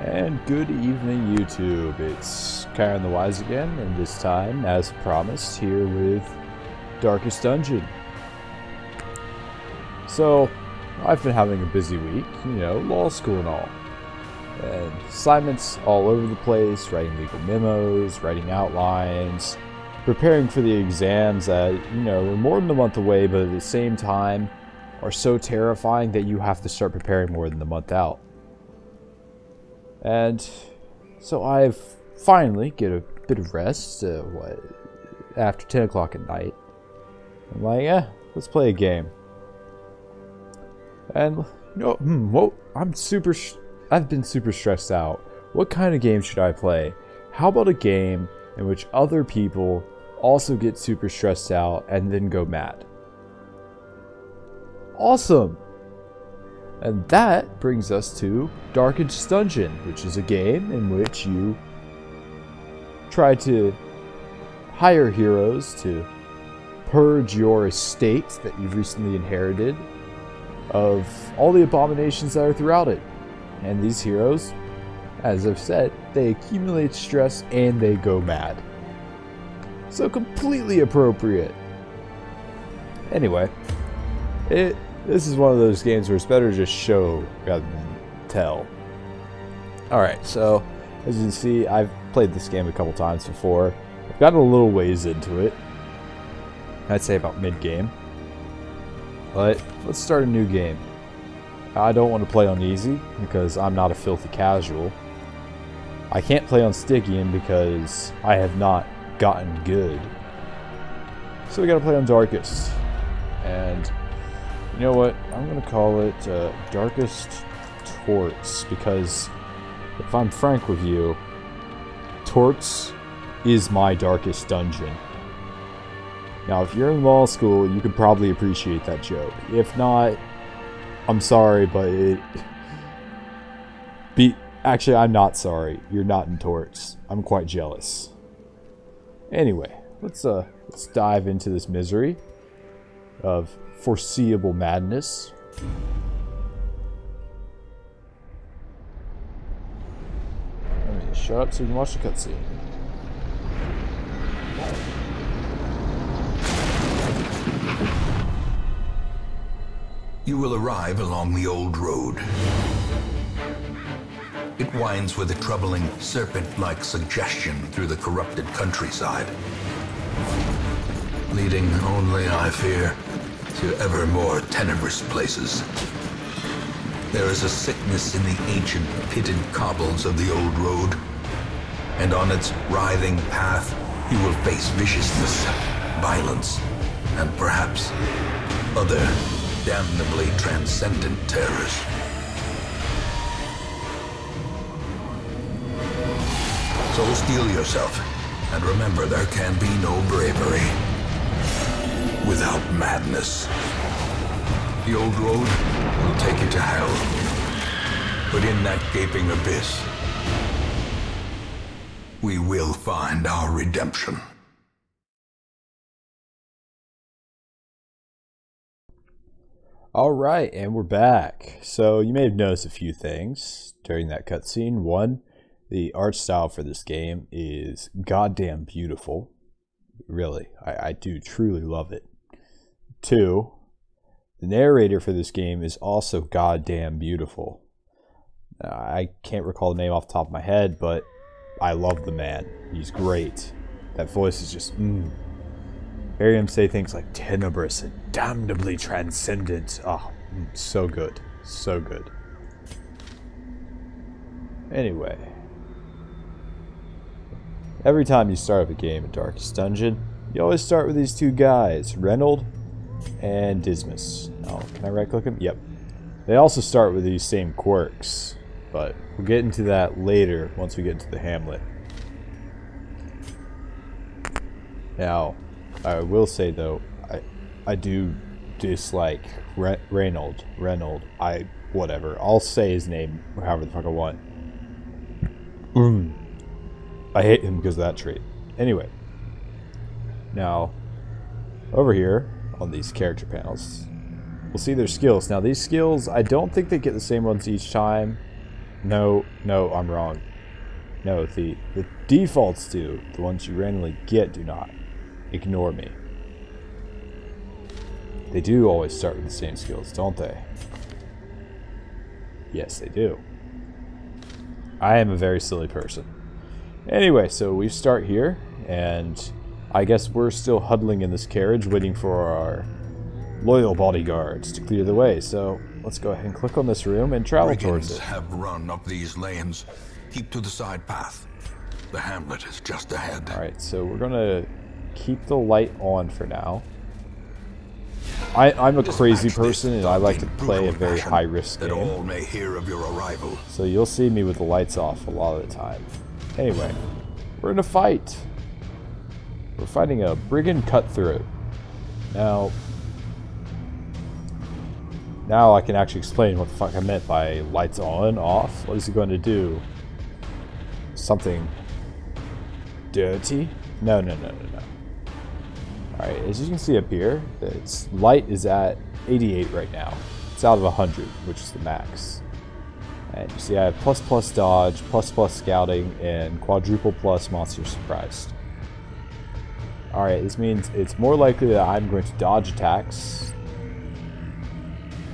And good evening, YouTube. It's Kyron the Wise again, and this time, as promised, here with Darkest Dungeon. So, I've been having a busy week, you know, law school and all. And assignments all over the place, writing legal memos, writing outlines, preparing for the exams that, you know, are more than a month away, but at the same time are so terrifying that you have to start preparing more than a month out. And so I've finally get a bit of rest, uh, what, after 10 o'clock at night. I'm like, yeah, let's play a game. And, you know, hmm, well, I'm super, I've been super stressed out. What kind of game should I play? How about a game in which other people also get super stressed out and then go mad? Awesome! And that brings us to Darkest Dungeon, which is a game in which you try to hire heroes to purge your estate that you've recently inherited of all the abominations that are throughout it. And these heroes, as I've said, they accumulate stress and they go mad. So completely appropriate. Anyway, it this is one of those games where it's better to just show rather than tell. Alright, so as you can see, I've played this game a couple times before. I've gotten a little ways into it. I'd say about mid-game. But let's start a new game. I don't want to play on easy because I'm not a filthy casual. I can't play on Stygian because I have not gotten good. So we gotta play on Darkest. And you know what? I'm going to call it uh, Darkest Torts because if I'm frank with you, Torts is my darkest dungeon. Now, if you're in law school, you could probably appreciate that joke. If not, I'm sorry, but it. Be actually, I'm not sorry. You're not in Torts. I'm quite jealous. Anyway, let's uh let's dive into this misery of foreseeable madness. Let me shut up so you can watch the cutscene. You will arrive along the old road. It winds with a troubling serpent-like suggestion through the corrupted countryside. Leading only, I fear, to ever more tenebrous places. There is a sickness in the ancient pitted cobbles of the old road, and on its writhing path you will face viciousness, violence, and perhaps other damnably transcendent terrors. So steel yourself, and remember there can be no bravery without madness. The old road will take you to hell. But in that gaping abyss, we will find our redemption. All right, and we're back. So you may have noticed a few things during that cutscene. One, the art style for this game is goddamn beautiful. Really, I, I do truly love it. Two, the narrator for this game is also goddamn beautiful. Uh, I can't recall the name off the top of my head, but I love the man. He's great. That voice is just mmm. Hearing him say things like tenebrous and damnably transcendent. Oh, so good. So good. Anyway. Every time you start up a game in Darkest Dungeon, you always start with these two guys, Reynold and Dismas. Oh, can I right click them? Yep. They also start with these same quirks, but we'll get into that later once we get into the hamlet. Now, I will say though, I I do dislike Re Reynold. Reynold. I whatever. I'll say his name however the fuck I want. Mm. I hate him because of that trait. Anyway. Now, over here on these character panels, we'll see their skills. Now these skills, I don't think they get the same ones each time. No, no, I'm wrong. No, the, the defaults do. The ones you randomly get do not. Ignore me. They do always start with the same skills, don't they? Yes, they do. I am a very silly person. Anyway, so we start here, and I guess we're still huddling in this carriage waiting for our loyal bodyguards to clear the way. So let's go ahead and click on this room and travel towards it. have run up these lanes. Keep to the side path. The hamlet is just ahead. Alright, so we're gonna keep the light on for now. I, I'm a crazy person and I like to play a very high risk that game. all may hear of your arrival. So you'll see me with the lights off a lot of the time. Anyway, we're in a fight. We're fighting a brigand cutthroat. Now, now I can actually explain what the fuck I meant by lights on, off. What is he going to do? Something dirty? No, no, no, no, no. Alright, as you can see up here, its light is at 88 right now. It's out of 100, which is the max. And you see I have plus plus dodge, plus plus scouting, and quadruple plus monster surprised. Alright, this means it's more likely that I'm going to dodge attacks.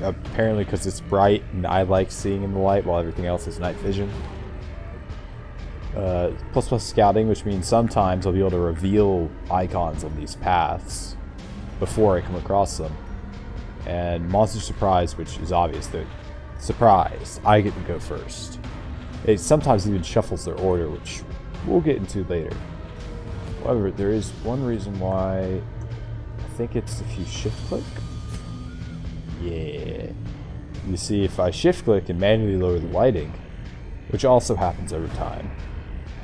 Apparently because it's bright and I like seeing in the light while everything else is night vision. Uh, plus plus scouting, which means sometimes I'll be able to reveal icons on these paths before I come across them. And monster surprise, which is obvious that surprise, I get to go first. It sometimes even shuffles their order, which we'll get into later. However, there is one reason why I think it's if you shift click. Yeah. You see, if I shift click and manually lower the lighting, which also happens over time,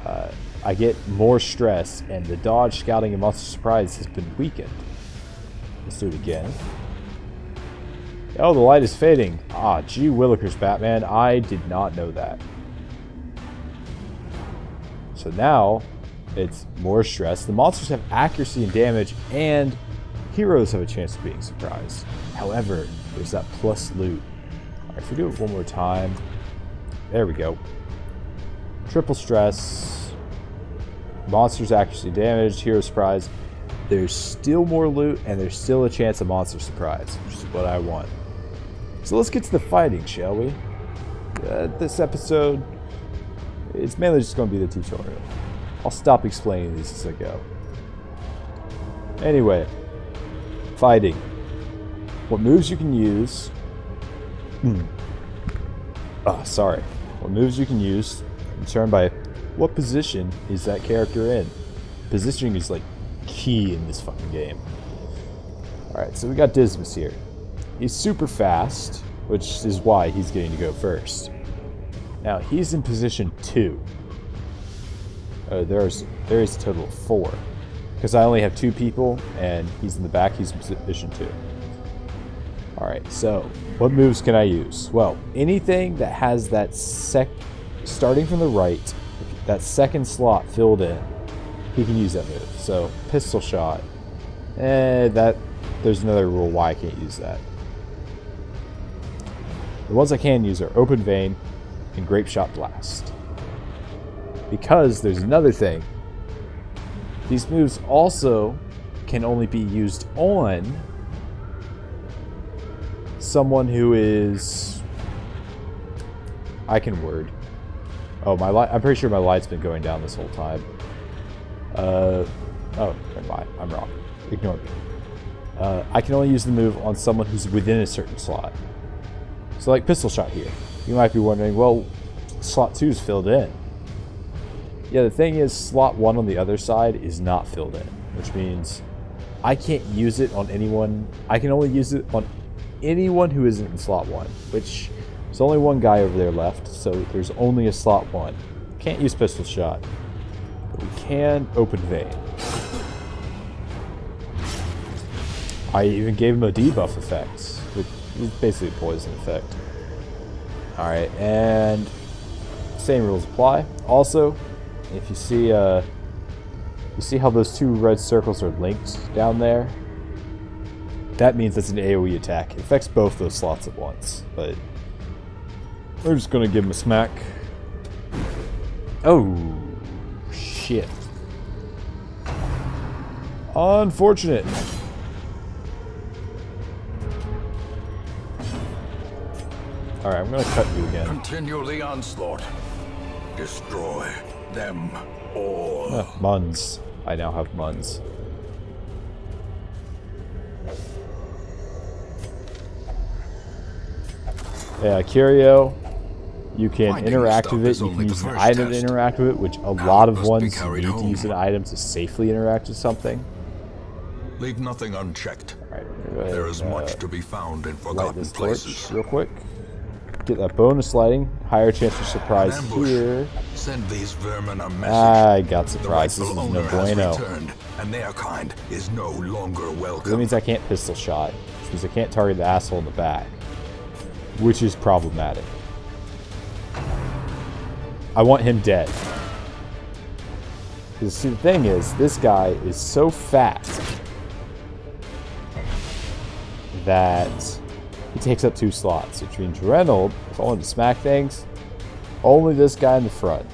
uh, I get more stress, and the dodge, scouting, and monster surprise has been weakened. Let's do it again. Oh, the light is fading. Ah, gee willikers, Batman. I did not know that. So now, it's more stress. The monsters have accuracy and damage, and heroes have a chance of being surprised. However, there's that plus loot. If we do it one more time. There we go. Triple stress. Monsters accuracy damage, hero surprise. There's still more loot, and there's still a chance of monster surprise, which is what I want. So let's get to the fighting, shall we? Uh, this episode, it's mainly just going to be the tutorial. I'll stop explaining these as I go. Anyway, fighting. What moves you can use. Ah, sorry. What moves you can use determined by what position is that character in. Positioning is like key in this fucking game. Alright, so we got Dismas here. He's super fast, which is why he's getting to go first. Now, he's in position 2. Uh, there's there is a total of 4. Because I only have two people, and he's in the back, he's in position 2. Alright, so, what moves can I use? Well, anything that has that sec... Starting from the right, that second slot filled in, he can use that move. So, pistol shot. Eh, that... There's another rule why I can't use that. The ones I can use are Open Vein and Grape Shot Blast. Because there's another thing. These moves also can only be used on someone who is I can word. Oh, my light. I'm pretty sure my light's been going down this whole time. Uh, oh, never mind. I'm wrong. Ignore me. Uh, I can only use the move on someone who's within a certain slot. So, like pistol shot here. You might be wondering, well, slot two is filled in. Yeah, the thing is, slot one on the other side is not filled in, which means I can't use it on anyone. I can only use it on anyone who isn't in slot one, which there's only one guy over there left, so there's only a slot one. Can't use pistol shot. But we can open vein. I even gave him a debuff effect, which is basically a poison effect. Alright, and same rules apply. Also, if you see uh you see how those two red circles are linked down there? That means it's an AoE attack. It affects both those slots at once, but We're just gonna give him a smack. Oh, shit. Unfortunate. Alright, I'm gonna cut you again. Continue the onslaught. Destroy them all. Ah, Muns. I now have Muns. Yeah, Curio, you can Finding interact with it. You can use an item to interact with it, which a Now lot of ones need to use an item to safely interact with something. Leave nothing unchecked. Alright, we're gonna go There is uh, much to be found in forgotten places. real quick. Get that bonus lighting. Higher chance for surprise here. Send these vermin a message. I got surprised. This is no bueno. returned, and their kind is no longer welcome. That means I can't pistol shot, which means I can't target the asshole in the back, which is problematic. I want him dead. Because see, the thing is, this guy is so fat that he takes up two slots, which means Reynolds, if I want to smack things, only this guy in the front.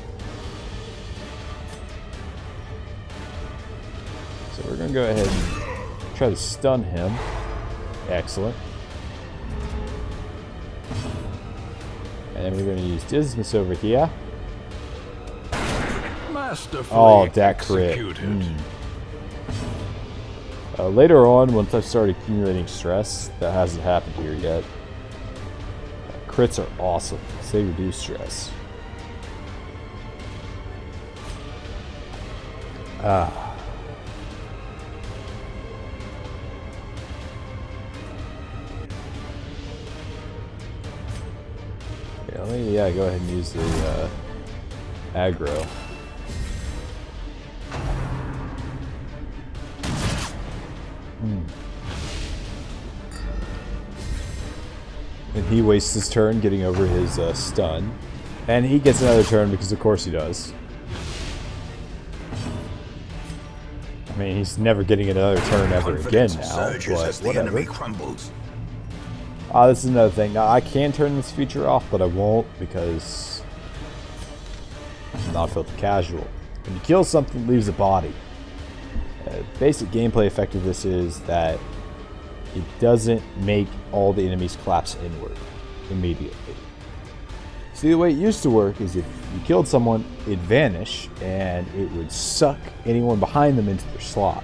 So we're going to go ahead and try to stun him. Excellent. And then we're going to use Dismas over here. Masterfully Oh, that crit. executed. Hmm. Uh, later on, once I've started accumulating stress, that hasn't happened here yet. Uh, crits are awesome. They reduce stress. Ah. Yeah, let me, yeah, go ahead and use the uh, aggro. And he wastes his turn getting over his uh, stun. And he gets another turn because of course he does. I mean, he's never getting another turn ever again now, but whatever. Ah, this is another thing. Now, I can turn this feature off, but I won't because I'm not filthy casual. When you kill something, it leaves a body. Basic gameplay effect of this is that it doesn't make all the enemies collapse inward immediately. See, the way it used to work is if you killed someone, it'd vanish and it would suck anyone behind them into their slot.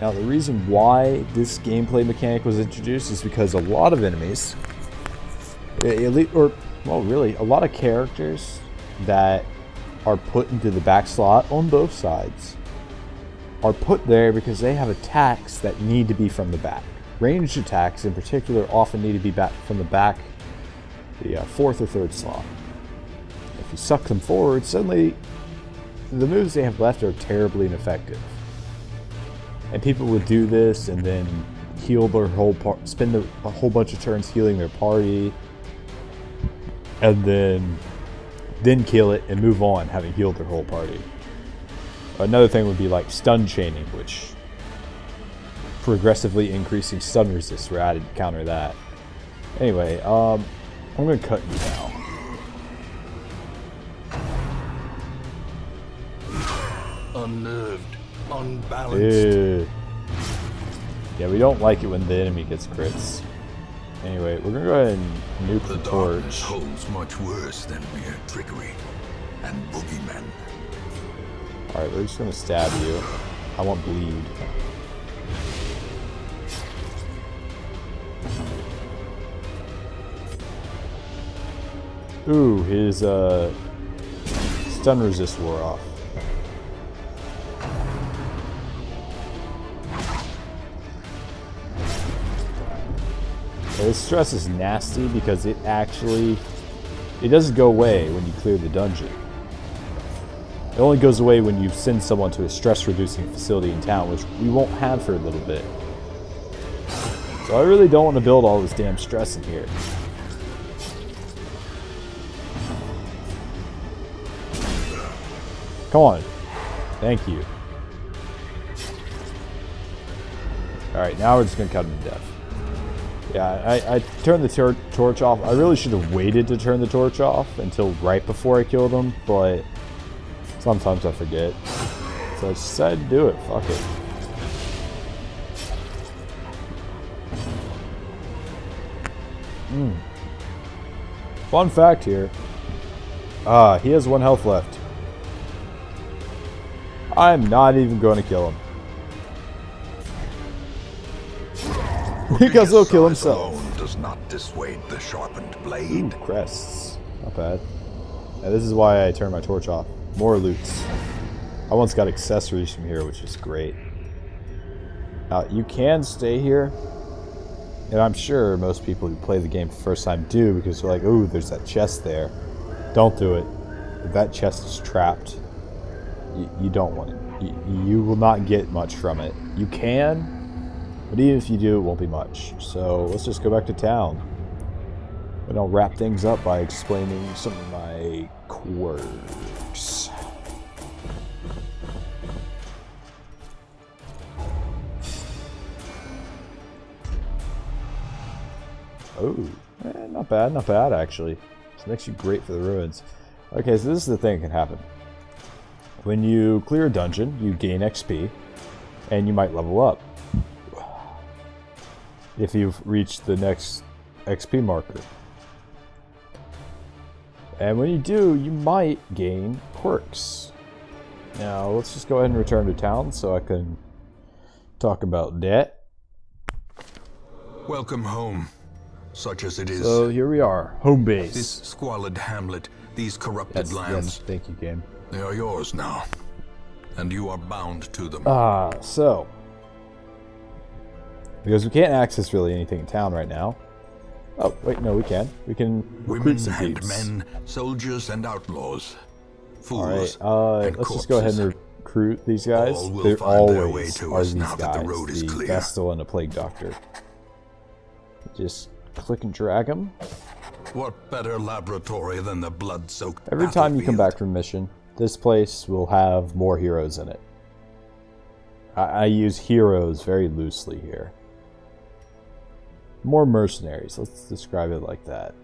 Now, the reason why this gameplay mechanic was introduced is because a lot of enemies, eh, e- elite, or, well, really, a lot of characters that are put into the back slot on both sides are put there because they have attacks that need to be from the back. Ranged attacks, in particular, often need to be back from the back, the uh, fourth or third slot. If you suck them forward, suddenly the moves they have left are terribly ineffective. And people would do this and then heal their whole part, spend the, a whole bunch of turns healing their party, and then then kill it and move on, having healed their whole party. Another thing would be like stun chaining, which progressively increasing stun resist were added to counter that. Anyway, um, I'm gonna cut you now. Unnerved, unbalanced. Ew. Yeah, we don't like it when the enemy gets crits. Anyway, we're gonna go ahead and nuke The the torch. holds much worse than mere trickery and boogeymen. Alright, we're just gonna stab you. I want bleed. Ooh, his uh, stun resist wore off. This stress is nasty because it actually it doesn't go away when you clear the dungeon. It only goes away when you send someone to a stress reducing facility in town, which we won't have for a little bit. So I really don't want to build all this damn stress in here. Come on. Thank you. Alright, now we're just gonna cut him to death. Yeah, I, I turned the tor torch off. I really should have waited to turn the torch off until right before I killed him, but sometimes I forget. So I decided to do it. Fuck it. Mm. Fun fact here. Ah, he has one health left. I'm not even going to kill him. Because he'll kill himself. does not dissuade the sharpened blade. Ooh, crests. Not bad. Yeah, this is why I turned my torch off. More loots. I once got accessories from here, which is great. Now, you can stay here. And I'm sure most people who play the game for the first time do because they're like, ooh, there's that chest there. Don't do it. If that chest is trapped, you, you don't want it. You, you will not get much from it. You can, but even if you do, it won't be much. So let's just go back to town. And I'll wrap things up by explaining some of my quirks. Oh, eh, not bad, not bad actually. This makes you great for the ruins. Okay, so this is the thing that can happen. When you clear a dungeon, you gain XP, and you might level up. If you've reached the next XP marker. And when you do, you might gain quirks. Now, let's just go ahead and return to town so I can talk about that. Welcome home such as it is. So here we are, home base. This squalid hamlet, these corrupted yes, lands. Yes, thank you, game. They are yours now, and you are bound to them. Ah, so because we can't access really anything in town right now. Oh wait, no, we can. We can recruit Women some and peeps. men, soldiers and outlaws, All fools. right, uh, let's just go ahead and recruit these guys. All They're always way to are us these now guys, that the road is clear. Vestal and a plague doctor. Just click and drag them. What better laboratory than the blood-soaked Every time you come back from mission, this place will have more heroes in it. I, I use heroes very loosely here. More mercenaries, let's describe it like that.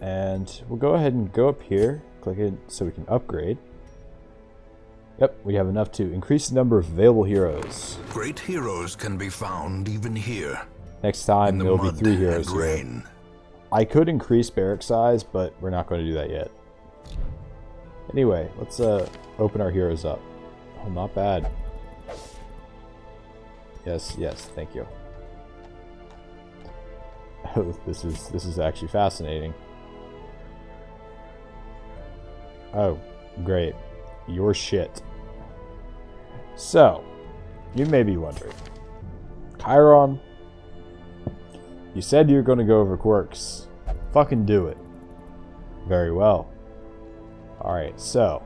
And we'll go ahead and go up here, click it so we can upgrade. Yep, we have enough to increase the number of available heroes. Great heroes can be found even here. Next time, the there'll be three heroes here. I could increase barrack size, but we're not going to do that yet. Anyway, let's uh, open our heroes up. Oh, not bad. Yes, yes, thank you. This is this is actually fascinating. Oh, great. Your shit. So, you may be wondering, Kyron, you said you were going to go over quirks. Fucking do it. Very well. Alright, so.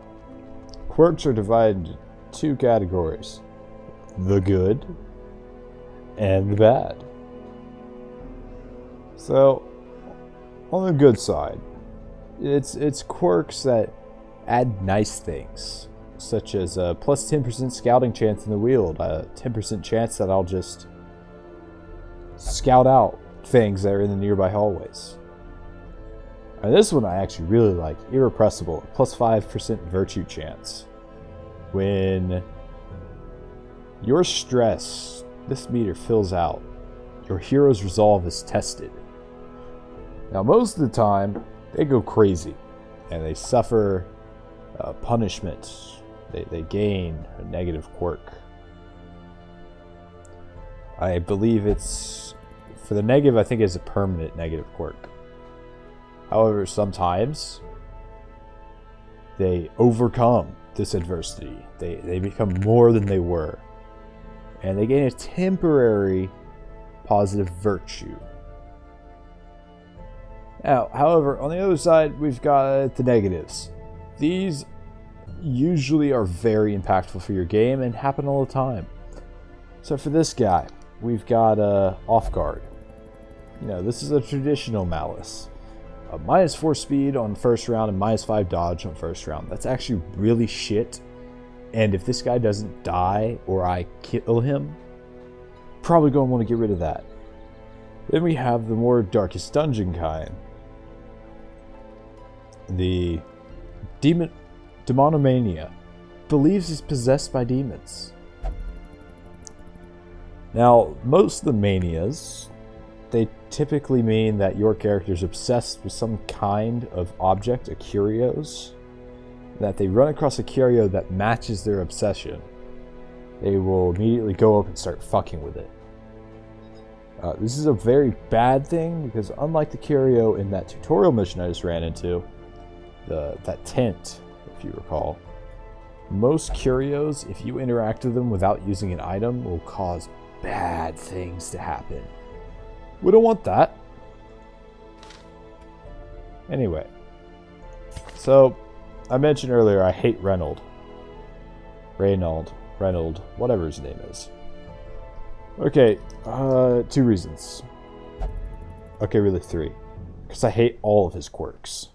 Quirks are divided into two categories the good and the bad. So, on the good side, it's, it's quirks that add nice things, such as a plus 10% scouting chance in the Weald, a 10% chance that I'll just scout out things that are in the nearby hallways. And this one I actually really like Irrepressible, plus 5% virtue chance. When your stress, this meter fills out, your hero's resolve is tested. Now, most of the time, they go crazy and they suffer uh, punishment. They, they gain a negative quirk. I believe it's for the negative, I think it's a permanent negative quirk. However, sometimes they overcome this adversity. They, they become more than they were. And they gain a temporary positive virtue. Now, however, on the other side, we've got the negatives. These usually are very impactful for your game and happen all the time. So for this guy, we've got uh, off guard. You know, this is a traditional malice. A minus 4 speed on first round and minus 5 dodge on first round. That's actually really shit. And if this guy doesn't die or I kill him, probably going to want to get rid of that. Then we have the more darkest dungeon kind. The demon demonomania believes he's possessed by demons. Now, most of the manias, they typically mean that your character is obsessed with some kind of object, a curios, that they run across a curio that matches their obsession. They will immediately go up and start fucking with it. Uh, this is a very bad thing because unlike the curio in that tutorial mission I just ran into, the that tent, if you recall, most curios, if you interact with them without using an item, will cause bad things to happen. We don't want that. Anyway, so I mentioned earlier I hate Reynold. Reynold, Reynold, whatever his name is. Okay, uh, two reasons. Okay, really three. Because I hate all of his quirks,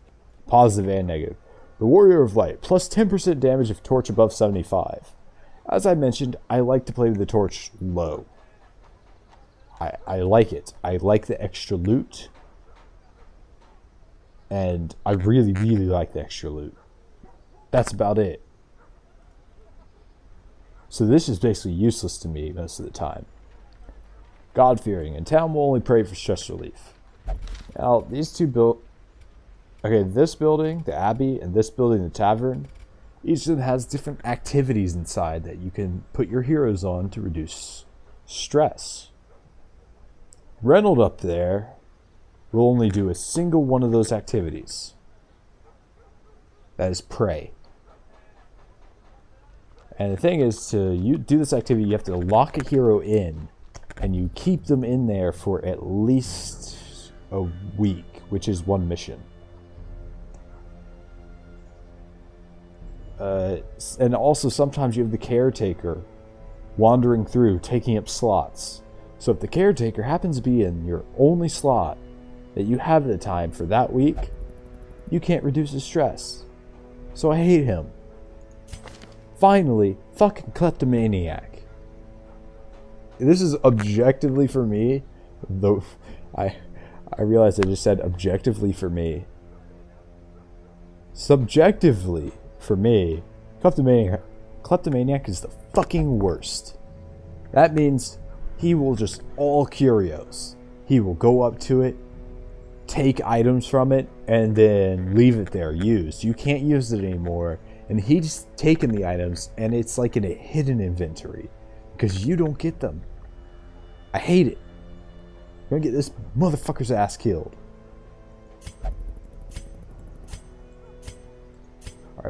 positive and negative. The Warrior of Light, plus 10% damage if torch above 75. As I mentioned, I like to play with the torch low. I, I like it. I like the extra loot. And I really, really like the extra loot. That's about it. So this is basically useless to me most of the time. God fearing, and town will only pray for stress relief. Now, these two built. Okay, this building, the Abbey, and this building, the Tavern, each of them has different activities inside that you can put your heroes on to reduce stress. Reynold up there will only do a single one of those activities. That is pray. And the thing is, to you do this activity, you have to lock a hero in, and you keep them in there for at least a week, which is one mission. Uh, and also, sometimes you have the caretaker wandering through, taking up slots. So, if the caretaker happens to be in your only slot that you have at the time for that week, you can't reduce his stress. So, I hate him. Finally, fucking kleptomaniac. This is objectively for me, though I I realized I just said objectively for me. Subjectively for me, kleptomaniac, kleptomaniac is the fucking worst. That means he will just all curios. He will go up to it, take items from it, and then leave it there used. You can't use it anymore and he's taken the items and it's like in a hidden inventory because you don't get them. I hate it. I'm gonna get this motherfucker's ass killed.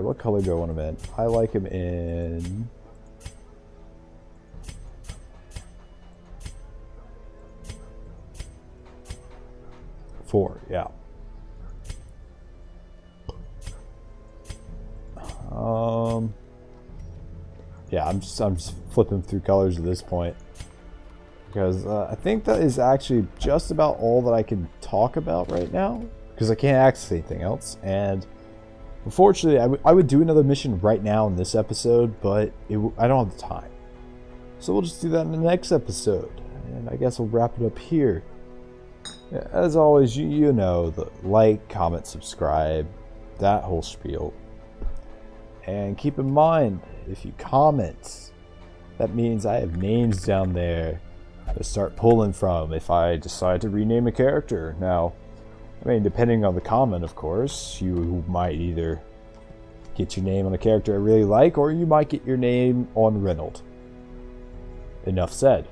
What color do I want him in? I like him in... Four, yeah. Um, yeah, I'm just I'm just flipping through colors at this point because uh, I think that is actually just about all that I can talk about right now because I can't access anything else. And unfortunately, I, I would do another mission right now in this episode, but it, I don't have the time. So we'll just do that in the next episode. And I guess we'll wrap it up here. As always, you, you know the like, comment, subscribe, that whole spiel. And keep in mind, if you comment, that means I have names down there to start pulling from if I decide to rename a character. Now, I mean, depending on the comment, of course, you might either get your name on a character I really like, or you might get your name on Reynold. Enough said.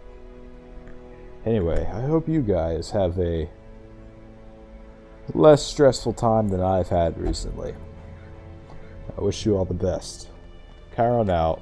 Anyway, I hope you guys have a less stressful time than I've had recently. I wish you all the best. Kyron out.